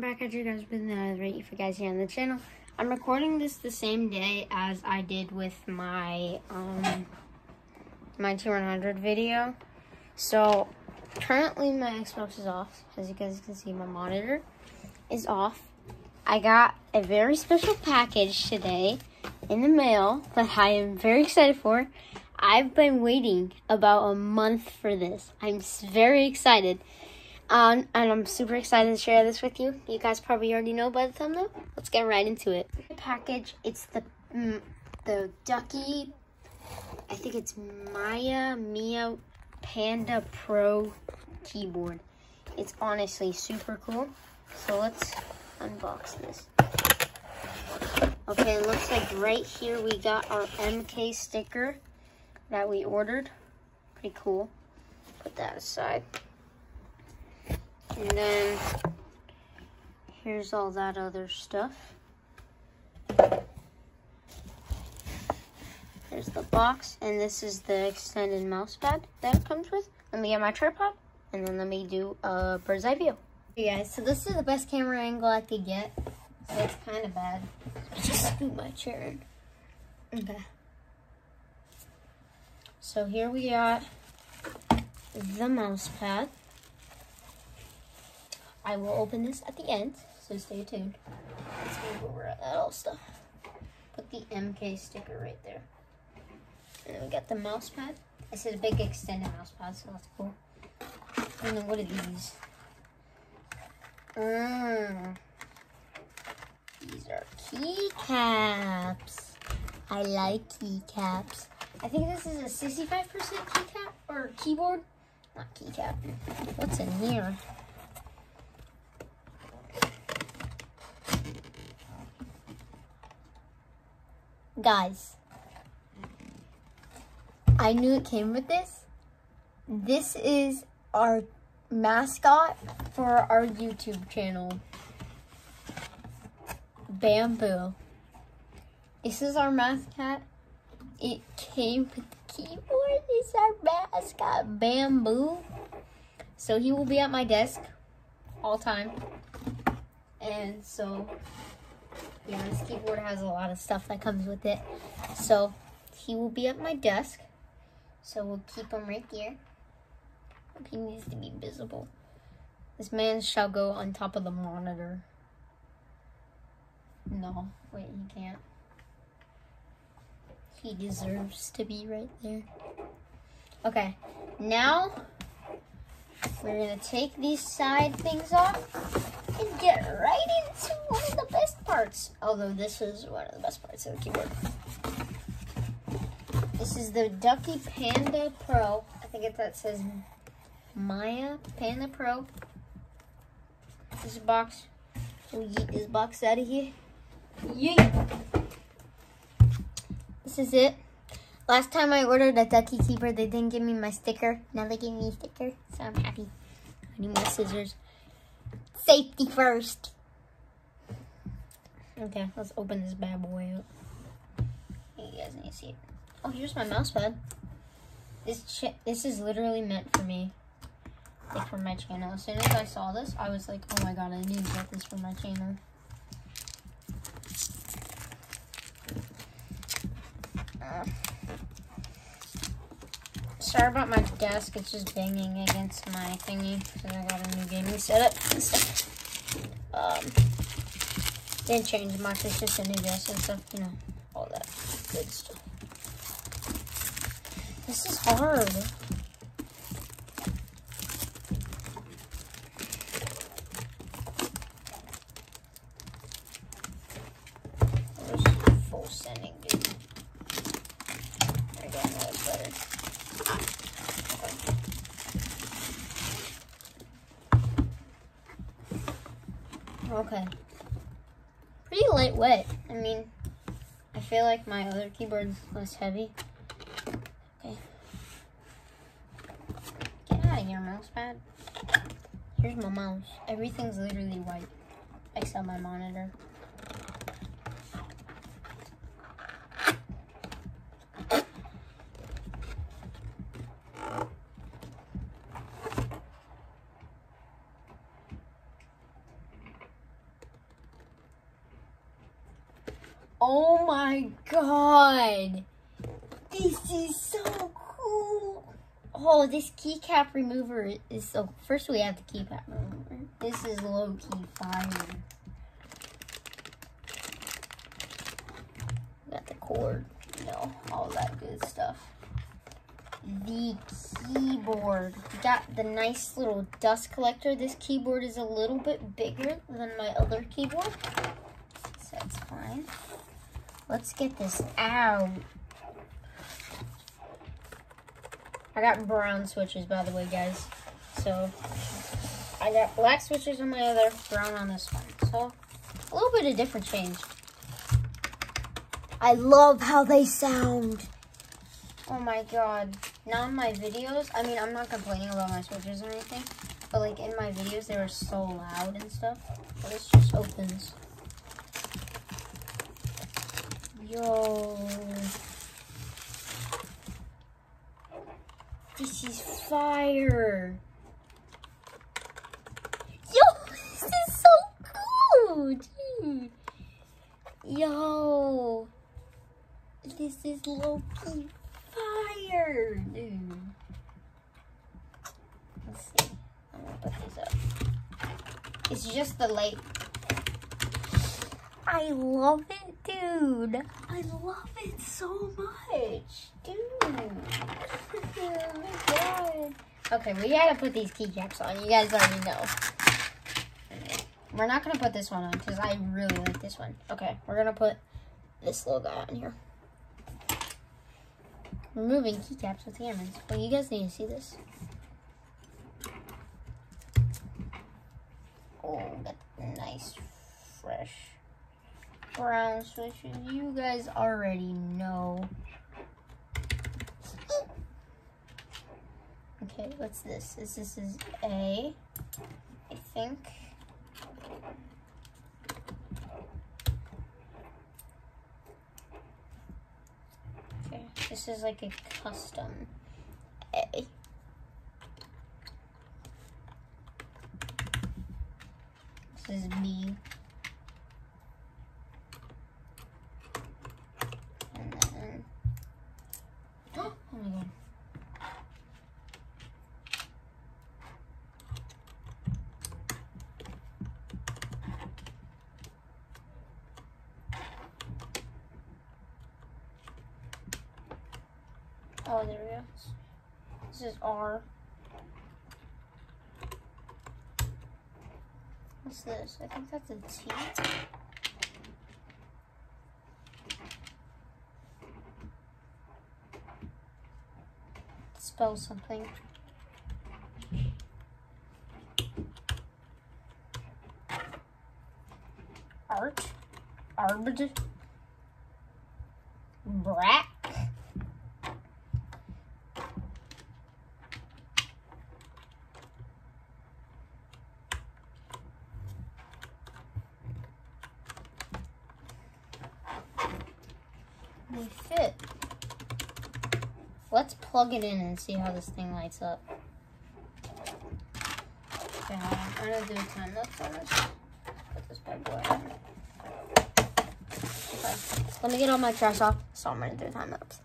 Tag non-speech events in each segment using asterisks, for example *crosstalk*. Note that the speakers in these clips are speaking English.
Back at you guys with another rate you guys here on the channel. I'm recording this the same day as I did with my um my T100 video. So currently my Xbox is off. As you guys can see, my monitor is off. I got a very special package today in the mail that I am very excited for. I've been waiting about a month for this. I'm very excited. Um, and I'm super excited to share this with you. You guys probably already know by the thumbnail. Let's get right into it. Package, it's the mm, the Ducky, I think it's Maya Mia Panda Pro keyboard. It's honestly super cool. So let's unbox this. Okay, it looks like right here we got our MK sticker that we ordered. Pretty cool. Put that aside. And then here's all that other stuff. There's the box, and this is the extended mouse pad that it comes with. Let me get my tripod, and then let me do a bird's eye view. Hey guys, so this is the best camera angle I could get. So it's kind of bad. So *laughs* just scoot my chair in. Okay. So here we got the mouse pad. I will open this at the end, so stay tuned. Let's move over that all stuff. Put the MK sticker right there. And then we got the mouse pad. This is a big extended mouse pad, so that's cool. And then what are these? Mmm. These are keycaps. I like keycaps. I think this is a 65% keycap or keyboard. Not keycap. What's in here? Guys, I knew it came with this. This is our mascot for our YouTube channel. Bamboo. This is our mascot. It came with the keyboard. This is our mascot, Bamboo. So he will be at my desk all time. And so yeah, this keyboard has a lot of stuff that comes with it. So he will be at my desk. So we'll keep him right here. He needs to be visible. This man shall go on top of the monitor. No, wait, he can't. He deserves to be right there. Okay, now we're gonna take these side things off and get right into one of the best parts. Although this is one of the best parts of the keyboard. This is the Ducky Panda Pro. I think it that says Maya Panda Pro. This box. Oh, we'll yeet this box out of here. Yeet. This is it. Last time I ordered a Ducky Keeper, they didn't give me my sticker. Now they gave me a sticker, so I'm happy. I need more scissors. Safety first. Okay, let's open this bad boy up. You guys need to see it. Oh, here's my mouse pad. This this is literally meant for me. Like for my channel. As soon as I saw this, I was like, oh my god, I need to get this for my channel. Uh, sorry about my desk, it's just banging against my thingy because I got a new gaming setup. Um, didn't change much, it's just a new desk and stuff, you know, all that good stuff. This is hard. full sending, dude. I don't know what's better. Okay. Pretty lightweight. I mean, I feel like my other keyboard's less heavy. Okay. Get out of here, mouse pad. Here's my mouse. Everything's literally white, except my monitor. Oh my god. This is so cool. Oh, this keycap remover is so... First we have the keycap remover. This is low-key fire. Got the cord, you know, all that good stuff. The keyboard. Got the nice little dust collector. This keyboard is a little bit bigger than my other keyboard. So that's fine. Let's get this out. I got brown switches, by the way, guys. So, I got black switches on my other, brown on this one. So, a little bit of different change. I love how they sound. Oh my god. Now in my videos, I mean, I'm not complaining about my switches or anything, but like in my videos, they were so loud and stuff. But this just opens. Yo. This is fire. Yo, this is so cool. Yo. This is low-key fire, dude. Let's see. I'm gonna put these up. It's just the light. I love it, dude. I love it so much, dude. oh my god. Okay, we gotta put these keycaps on. You guys already know. We're not gonna put this one on because I really like this one. Okay, we're gonna put this little guy on here. Removing keycaps with hammers. Well, you guys need to see this. Oh, got nice, fresh brown switches. You guys already know. Okay, what's this? This, this is A, I think. Okay, this is like a custom A. This is B. And then, oh my god. Oh, there we go. This is R. What's this? I think that's a T. Spell something. Art. Arbed. Brat. They fit. Let's plug it in and see how this thing lights up. Okay, I'm gonna do a time lapse on this. Put this bad boy on. Okay, let me get all my trash off, so I'm gonna do a time lapse.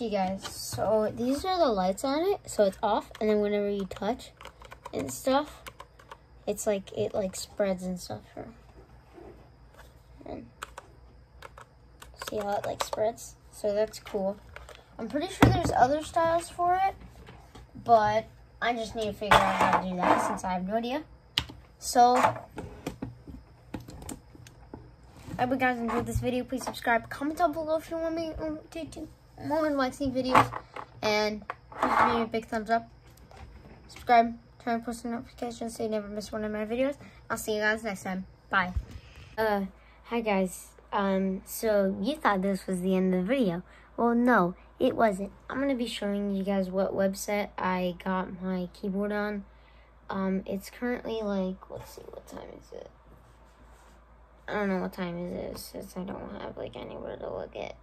Okay guys, so these are the lights on it. So it's off and then whenever you touch and stuff, it's like, it like spreads and stuff. And see how it like spreads? So that's cool. I'm pretty sure there's other styles for it, but I just need to figure out how to do that since I have no idea. So, I hope you guys enjoyed this video. Please subscribe. Comment down below if you want me to do more unboxing videos. And please give me a big thumbs up. Subscribe. Turn on post notifications so you never miss one of my videos. I'll see you guys next time. Bye. Uh, hi guys. Um, so you thought this was the end of the video. Well, no, it wasn't. I'm going to be showing you guys what website I got my keyboard on. Um, it's currently like, let's see, what time is it? I don't know what time it is since I don't have like anywhere to look at.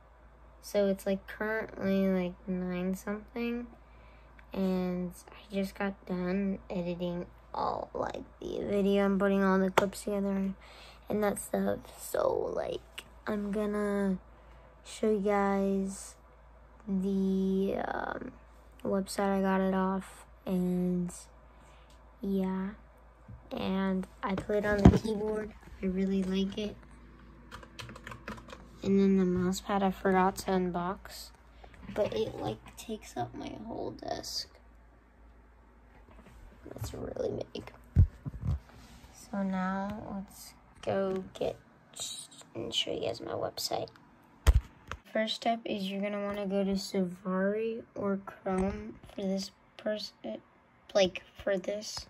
So it's like currently like nine something, and I just got done editing all like the video and putting all the clips together and that stuff. So like I'm gonna show you guys the um, website I got it off and yeah. And I it on the keyboard. I really like it and then the mouse pad I forgot to unbox. But it like takes up my whole desk. It's really big. So now let's go get and show you guys my website. First step is you're gonna want to go to Safari or Chrome for this person like for this.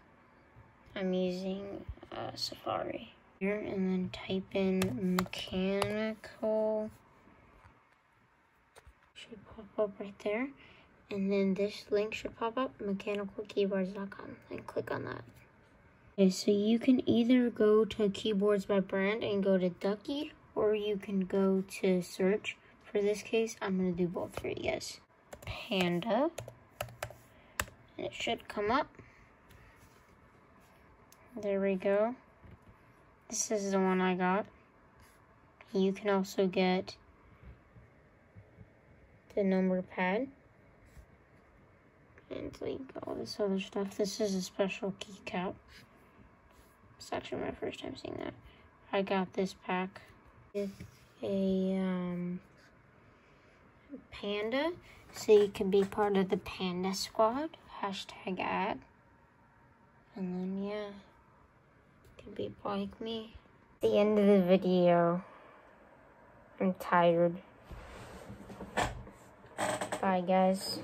I'm using uh, Safari here and then type in mechanical. Should pop up right there. And then this link should pop up mechanicalkeyboards.com and click on that. Okay so you can either go to keyboards by brand and go to ducky or you can go to search. For this case i'm going to do both for you guys. Panda. And it should come up. There we go. This is the one I got. You can also get the number pad. And like all this other stuff. This is a special keycap. It's actually my first time seeing that. I got this pack with a um, panda. So you can be part of the panda squad. Hashtag ad. And then yeah be like me. The end of the video, I'm tired. Bye, guys.